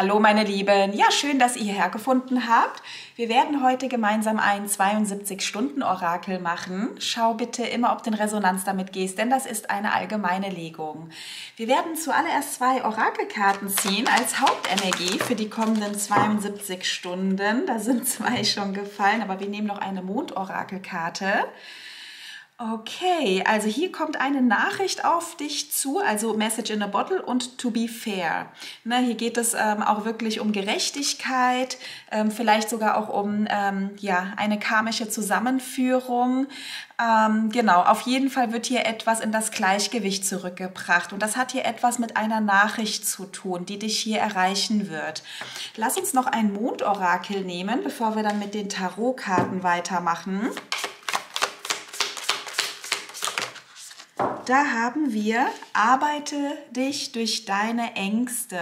Hallo meine Lieben, ja schön, dass ihr hierher gefunden habt. Wir werden heute gemeinsam ein 72-Stunden-Orakel machen. Schau bitte immer, ob du in Resonanz damit gehst, denn das ist eine allgemeine Legung. Wir werden zuallererst zwei Orakelkarten ziehen als Hauptenergie für die kommenden 72 Stunden. Da sind zwei schon gefallen, aber wir nehmen noch eine Mondorakelkarte. Okay, also hier kommt eine Nachricht auf dich zu, also Message in a Bottle und to be fair. Ne, hier geht es ähm, auch wirklich um Gerechtigkeit, ähm, vielleicht sogar auch um ähm, ja, eine karmische Zusammenführung. Ähm, genau, auf jeden Fall wird hier etwas in das Gleichgewicht zurückgebracht und das hat hier etwas mit einer Nachricht zu tun, die dich hier erreichen wird. Lass uns noch ein Mondorakel nehmen, bevor wir dann mit den Tarotkarten weitermachen. Da haben wir, arbeite dich durch deine Ängste.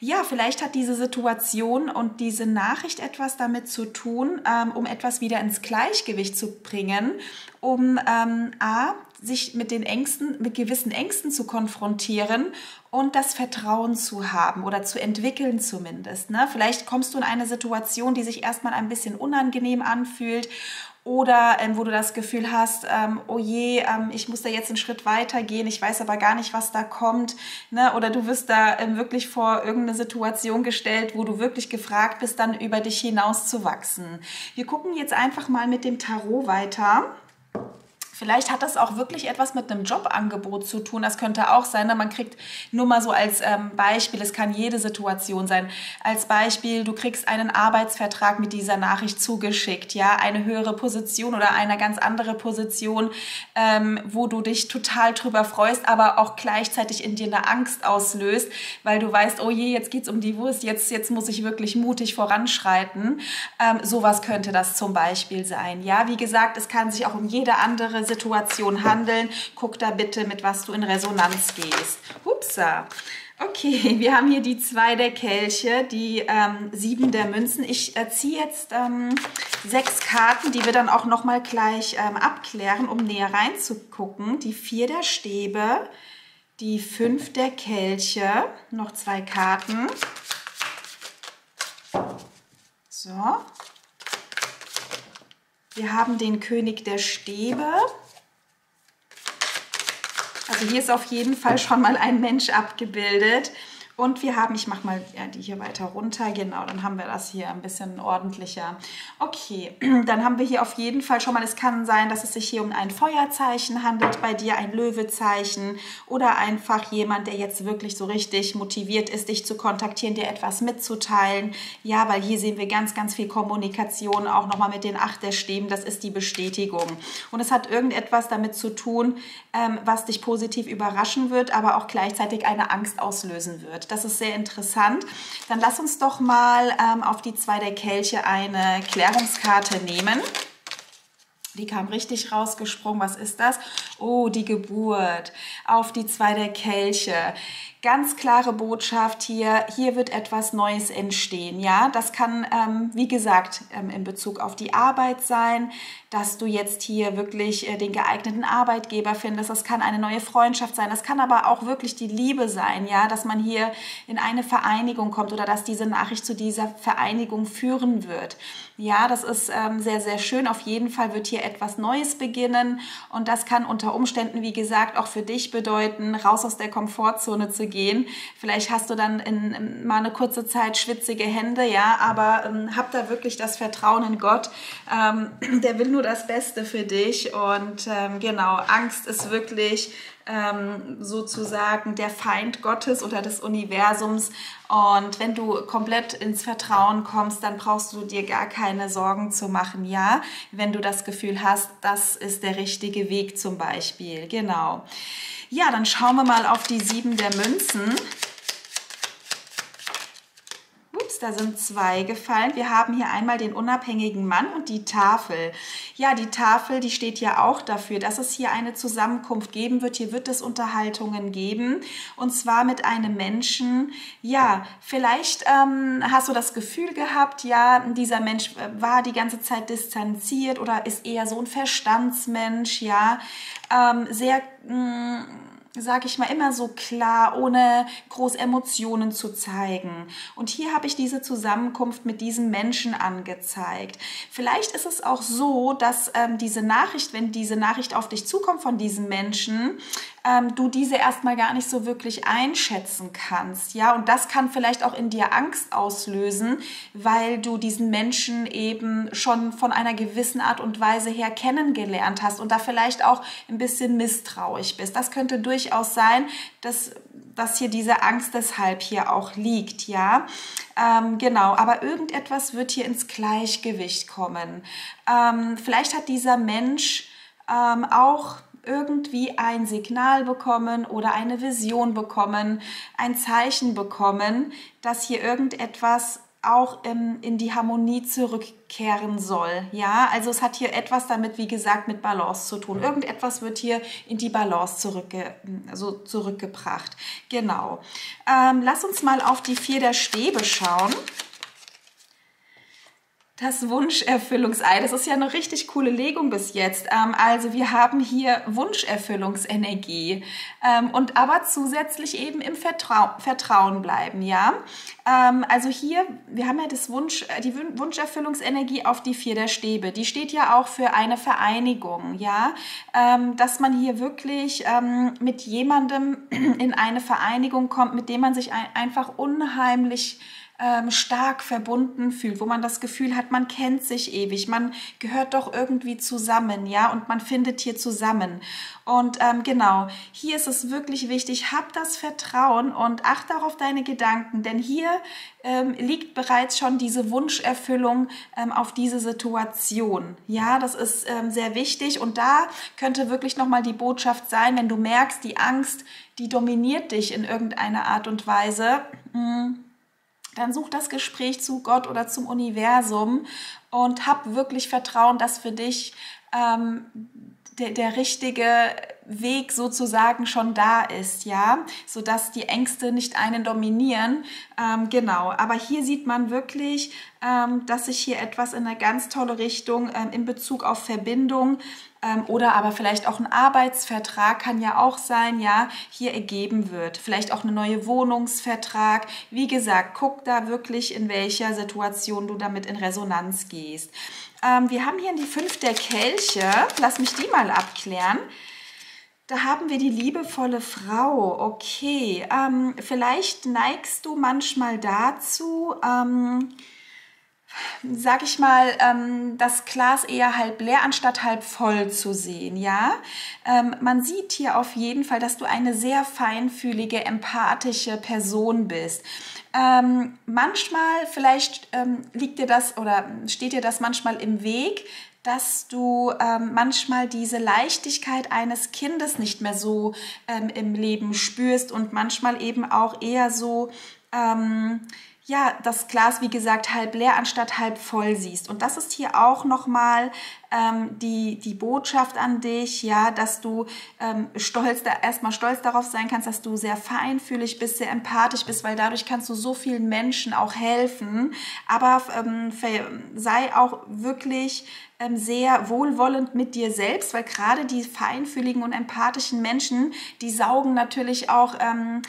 Ja, vielleicht hat diese Situation und diese Nachricht etwas damit zu tun, ähm, um etwas wieder ins Gleichgewicht zu bringen, um ähm, A, sich mit den Ängsten, mit gewissen Ängsten zu konfrontieren und das Vertrauen zu haben oder zu entwickeln zumindest. Ne? Vielleicht kommst du in eine Situation, die sich erstmal ein bisschen unangenehm anfühlt oder ähm, wo du das Gefühl hast, ähm, oh je, ähm, ich muss da jetzt einen Schritt weiter gehen, ich weiß aber gar nicht, was da kommt. Ne? Oder du wirst da ähm, wirklich vor irgendeine Situation gestellt, wo du wirklich gefragt bist, dann über dich hinaus zu wachsen. Wir gucken jetzt einfach mal mit dem Tarot weiter. Vielleicht hat das auch wirklich etwas mit einem Jobangebot zu tun. Das könnte auch sein. Ne? Man kriegt nur mal so als ähm, Beispiel, es kann jede Situation sein. Als Beispiel, du kriegst einen Arbeitsvertrag mit dieser Nachricht zugeschickt, ja, eine höhere Position oder eine ganz andere Position, ähm, wo du dich total drüber freust, aber auch gleichzeitig in dir eine Angst auslöst, weil du weißt, oh je, jetzt geht's um die Wurst, jetzt, jetzt muss ich wirklich mutig voranschreiten. Ähm, sowas könnte das zum Beispiel sein. Ja, wie gesagt, es kann sich auch um jede andere Situation handeln. Guck da bitte, mit was du in Resonanz gehst. Upsa. Okay, wir haben hier die zwei der Kelche, die ähm, sieben der Münzen. Ich äh, ziehe jetzt ähm, sechs Karten, die wir dann auch nochmal gleich ähm, abklären, um näher reinzugucken. Die vier der Stäbe, die fünf der Kelche, noch zwei Karten. So, wir haben den König der Stäbe. Also hier ist auf jeden Fall schon mal ein Mensch abgebildet. Und wir haben, ich mache mal ja, die hier weiter runter, genau, dann haben wir das hier ein bisschen ordentlicher. Okay, dann haben wir hier auf jeden Fall schon mal, es kann sein, dass es sich hier um ein Feuerzeichen handelt, bei dir ein Löwezeichen oder einfach jemand, der jetzt wirklich so richtig motiviert ist, dich zu kontaktieren, dir etwas mitzuteilen. Ja, weil hier sehen wir ganz, ganz viel Kommunikation, auch nochmal mit den Achterstäben, das ist die Bestätigung. Und es hat irgendetwas damit zu tun, ähm, was dich positiv überraschen wird, aber auch gleichzeitig eine Angst auslösen wird. Das ist sehr interessant. Dann lass uns doch mal ähm, auf die zwei der Kelche eine Klärungskarte nehmen. Die kam richtig rausgesprungen. Was ist das? Oh, die Geburt. Auf die zwei der Kelche. Ganz klare Botschaft hier. Hier wird etwas Neues entstehen. Ja, das kann, ähm, wie gesagt, ähm, in Bezug auf die Arbeit sein, dass du jetzt hier wirklich äh, den geeigneten Arbeitgeber findest. Das kann eine neue Freundschaft sein. Das kann aber auch wirklich die Liebe sein, ja, dass man hier in eine Vereinigung kommt oder dass diese Nachricht zu dieser Vereinigung führen wird. Ja, das ist ähm, sehr, sehr schön. Auf jeden Fall wird hier etwas Neues beginnen und das kann unter Umständen, wie gesagt, auch für dich bedeuten, raus aus der Komfortzone zu gehen. Vielleicht hast du dann in, in mal eine kurze Zeit schwitzige Hände, ja, aber ähm, hab da wirklich das Vertrauen in Gott. Ähm, der will nur das Beste für dich und ähm, genau, Angst ist wirklich ähm, sozusagen der Feind Gottes oder des Universums. Und wenn du komplett ins Vertrauen kommst, dann brauchst du dir gar keine Sorgen zu machen, ja? Wenn du das Gefühl hast, das ist der richtige Weg zum Beispiel. Genau. Ja, dann schauen wir mal auf die sieben der Münzen da sind zwei gefallen. Wir haben hier einmal den unabhängigen Mann und die Tafel. Ja, die Tafel, die steht ja auch dafür, dass es hier eine Zusammenkunft geben wird. Hier wird es Unterhaltungen geben und zwar mit einem Menschen. Ja, vielleicht ähm, hast du das Gefühl gehabt, ja, dieser Mensch äh, war die ganze Zeit distanziert oder ist eher so ein Verstandsmensch, ja, ähm, sehr mh, mm, sage ich mal, immer so klar, ohne groß Emotionen zu zeigen. Und hier habe ich diese Zusammenkunft mit diesem Menschen angezeigt. Vielleicht ist es auch so, dass ähm, diese Nachricht, wenn diese Nachricht auf dich zukommt von diesem Menschen, ähm, du diese erstmal gar nicht so wirklich einschätzen kannst. Ja, und das kann vielleicht auch in dir Angst auslösen, weil du diesen Menschen eben schon von einer gewissen Art und Weise her kennengelernt hast und da vielleicht auch ein bisschen misstrauisch bist. Das könnte durchaus sein, dass, dass hier diese Angst deshalb hier auch liegt. Ja, ähm, genau. Aber irgendetwas wird hier ins Gleichgewicht kommen. Ähm, vielleicht hat dieser Mensch ähm, auch irgendwie ein Signal bekommen oder eine Vision bekommen, ein Zeichen bekommen, dass hier irgendetwas auch in, in die Harmonie zurückkehren soll. Ja, also es hat hier etwas damit, wie gesagt, mit Balance zu tun. Irgendetwas wird hier in die Balance zurückge also zurückgebracht. Genau. Ähm, lass uns mal auf die vier der Stäbe schauen. Das Wunscherfüllungsei, das ist ja eine richtig coole Legung bis jetzt. Ähm, also wir haben hier Wunscherfüllungsenergie ähm, und aber zusätzlich eben im Vertrau Vertrauen bleiben, ja. Ähm, also hier, wir haben ja das Wunsch, äh, die Wunscherfüllungsenergie auf die vier der Stäbe. Die steht ja auch für eine Vereinigung, ja. Dass man hier wirklich mit jemandem in eine Vereinigung kommt, mit dem man sich ein einfach unheimlich ähm, stark verbunden fühlt, wo man das Gefühl hat, man kennt sich ewig, man gehört doch irgendwie zusammen, ja, und man findet hier zusammen. Und ähm, genau, hier ist es wirklich wichtig, hab das Vertrauen und achte auch auf deine Gedanken, denn hier ähm, liegt bereits schon diese Wunscherfüllung ähm, auf diese Situation. Ja, das ist ähm, sehr wichtig und da könnte wirklich nochmal die Botschaft sein, wenn du merkst, die Angst, die dominiert dich in irgendeiner Art und Weise. Mh, dann such das Gespräch zu Gott oder zum Universum und hab wirklich Vertrauen, dass für dich ähm, der, der richtige Weg sozusagen schon da ist, ja, sodass die Ängste nicht einen dominieren. Ähm, genau, aber hier sieht man wirklich, ähm, dass sich hier etwas in eine ganz tolle Richtung ähm, in Bezug auf Verbindung ähm, oder aber vielleicht auch ein Arbeitsvertrag kann ja auch sein, ja, hier ergeben wird. Vielleicht auch ein neuer Wohnungsvertrag. Wie gesagt, guck da wirklich, in welcher Situation du damit in Resonanz gehst. Ähm, wir haben hier die fünf der Kelche. Lass mich die mal abklären. Da haben wir die liebevolle Frau. Okay, ähm, vielleicht neigst du manchmal dazu, ähm, sag ich mal, ähm, das Glas eher halb leer anstatt halb voll zu sehen, ja. Ähm, man sieht hier auf jeden Fall, dass du eine sehr feinfühlige, empathische Person bist. Ähm, manchmal, vielleicht ähm, liegt dir das oder steht dir das manchmal im Weg, dass du ähm, manchmal diese Leichtigkeit eines Kindes nicht mehr so ähm, im Leben spürst und manchmal eben auch eher so, ähm, ja, das Glas, wie gesagt, halb leer anstatt halb voll siehst. Und das ist hier auch nochmal ähm, die, die Botschaft an dich, ja, dass du ähm, stolz, da, erstmal stolz darauf sein kannst, dass du sehr feinfühlig bist, sehr empathisch bist, weil dadurch kannst du so vielen Menschen auch helfen. Aber ähm, sei auch wirklich ähm, sehr wohlwollend mit dir selbst, weil gerade die feinfühligen und empathischen Menschen, die saugen natürlich auch ähm,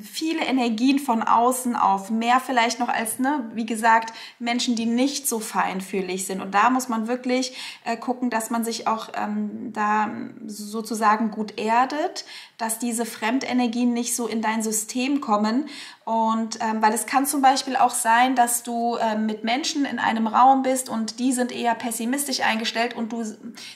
viele Energien von außen auf, mehr vielleicht noch als, ne, wie gesagt, Menschen, die nicht so feinfühlig sind. Und da muss man wirklich äh, gucken, dass man sich auch ähm, da sozusagen gut erdet, dass diese Fremdenergien nicht so in dein System kommen. Und ähm, weil es kann zum Beispiel auch sein, dass du ähm, mit Menschen in einem Raum bist und die sind eher pessimistisch eingestellt und du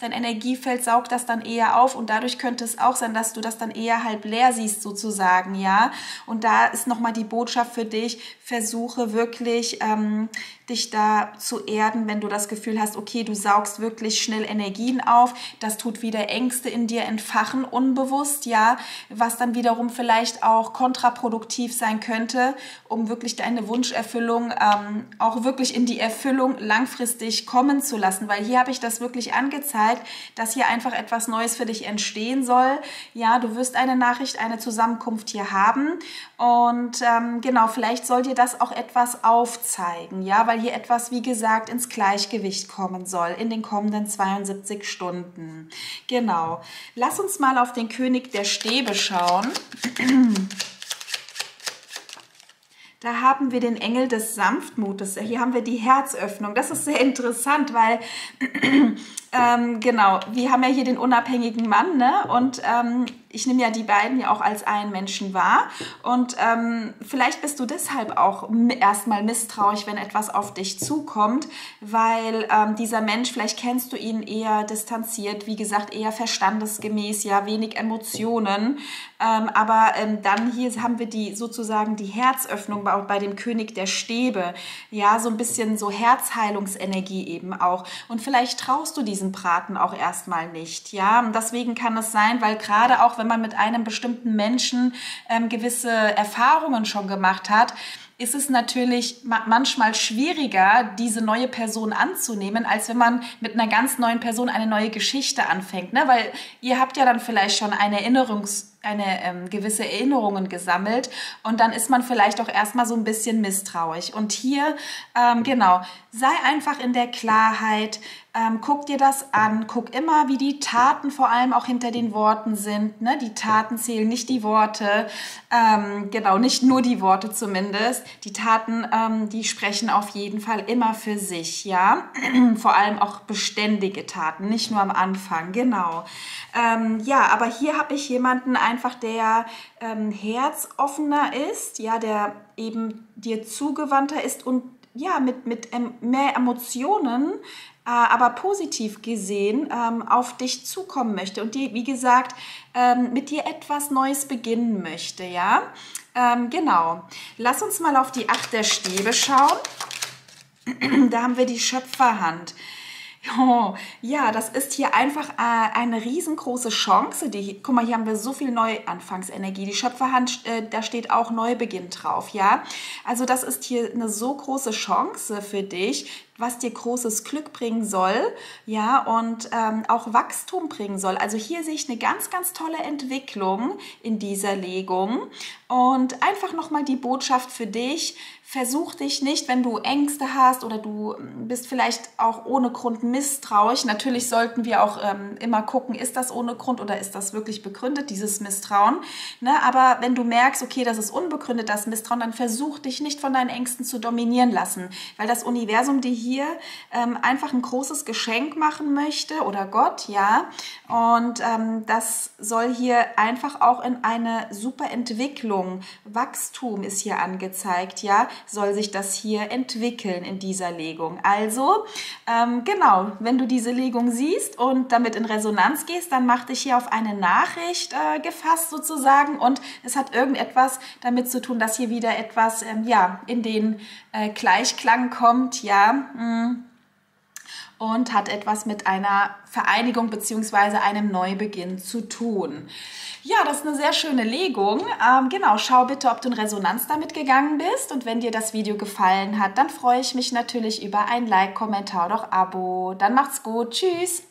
dein Energiefeld saugt das dann eher auf und dadurch könnte es auch sein, dass du das dann eher halb leer siehst sozusagen, ja. Und da ist nochmal die Botschaft für dich, versuche wirklich ähm, dich da zu erden, wenn du das Gefühl hast, okay, du saugst wirklich schnell Energien auf, das tut wieder Ängste in dir entfachen, unbewusst, ja, was dann wiederum vielleicht auch kontraproduktiv sein könnte, um wirklich deine Wunscherfüllung ähm, auch wirklich in die Erfüllung langfristig kommen zu lassen, weil hier habe ich das wirklich angezeigt, dass hier einfach etwas Neues für dich entstehen soll. Ja, du wirst eine Nachricht, eine Zusammenkunft hier haben. Und ähm, genau, vielleicht soll dir das auch etwas aufzeigen, ja, weil hier etwas, wie gesagt, ins Gleichgewicht kommen soll in den kommenden 72 Stunden. Genau. Lass uns mal auf den König der Stäbe schauen. Da haben wir den Engel des Sanftmutes. Hier haben wir die Herzöffnung. Das ist sehr interessant, weil ähm, genau, wir haben ja hier den unabhängigen Mann, ne? Und ähm, ich nehme ja die beiden ja auch als einen Menschen wahr. Und ähm, vielleicht bist du deshalb auch erstmal misstrauisch, wenn etwas auf dich zukommt, weil ähm, dieser Mensch, vielleicht kennst du ihn eher distanziert, wie gesagt, eher verstandesgemäß, ja, wenig Emotionen. Ähm, aber ähm, dann hier haben wir die sozusagen die Herzöffnung bei, bei dem König der Stäbe. Ja, so ein bisschen so Herzheilungsenergie eben auch. Und vielleicht traust du diesen Braten auch erstmal nicht. Ja, und deswegen kann es sein, weil gerade auch wenn man mit einem bestimmten Menschen ähm, gewisse Erfahrungen schon gemacht hat, ist es natürlich manchmal schwieriger, diese neue Person anzunehmen, als wenn man mit einer ganz neuen Person eine neue Geschichte anfängt. Ne? Weil ihr habt ja dann vielleicht schon eine Erinnerungs- eine ähm, gewisse Erinnerungen gesammelt und dann ist man vielleicht auch erstmal so ein bisschen misstrauisch. Und hier, ähm, genau, sei einfach in der Klarheit, ähm, guck dir das an, guck immer, wie die Taten vor allem auch hinter den Worten sind. Ne? Die Taten zählen, nicht die Worte. Ähm, genau, nicht nur die Worte zumindest. Die Taten, ähm, die sprechen auf jeden Fall immer für sich, ja. vor allem auch beständige Taten, nicht nur am Anfang, genau. Ähm, ja, aber hier habe ich jemanden einfach, der ähm, herzoffener ist, ja, der eben dir zugewandter ist und ja, mit, mit mehr Emotionen aber positiv gesehen ähm, auf dich zukommen möchte und die, wie gesagt, ähm, mit dir etwas Neues beginnen möchte, ja? Ähm, genau. Lass uns mal auf die Acht der Stäbe schauen. da haben wir die Schöpferhand. Oh, ja, das ist hier einfach äh, eine riesengroße Chance. Die, guck mal, hier haben wir so viel Neuanfangsenergie. Die Schöpferhand, äh, da steht auch Neubeginn drauf, ja. Also das ist hier eine so große Chance für dich, was dir großes Glück bringen soll, ja, und ähm, auch Wachstum bringen soll. Also hier sehe ich eine ganz, ganz tolle Entwicklung in dieser Legung und einfach nochmal die Botschaft für dich, versuch dich nicht, wenn du Ängste hast oder du bist vielleicht auch ohne Grund misstrauisch. Natürlich sollten wir auch ähm, immer gucken, ist das ohne Grund oder ist das wirklich begründet, dieses Misstrauen. Ne? Aber wenn du merkst, okay, das ist unbegründet, das Misstrauen, dann versuch dich nicht von deinen Ängsten zu dominieren lassen, weil das Universum dir hier ähm, einfach ein großes Geschenk machen möchte oder Gott, ja. Und ähm, das soll hier einfach auch in eine super Entwicklung, Wachstum ist hier angezeigt, ja soll sich das hier entwickeln in dieser Legung. Also, ähm, genau, wenn du diese Legung siehst und damit in Resonanz gehst, dann mach dich hier auf eine Nachricht äh, gefasst sozusagen und es hat irgendetwas damit zu tun, dass hier wieder etwas ähm, ja, in den äh, Gleichklang kommt, ja. Mm und hat etwas mit einer Vereinigung bzw. einem Neubeginn zu tun. Ja, das ist eine sehr schöne Legung. Ähm, genau, schau bitte, ob du in Resonanz damit gegangen bist. Und wenn dir das Video gefallen hat, dann freue ich mich natürlich über ein Like, Kommentar oder Abo. Dann macht's gut. Tschüss.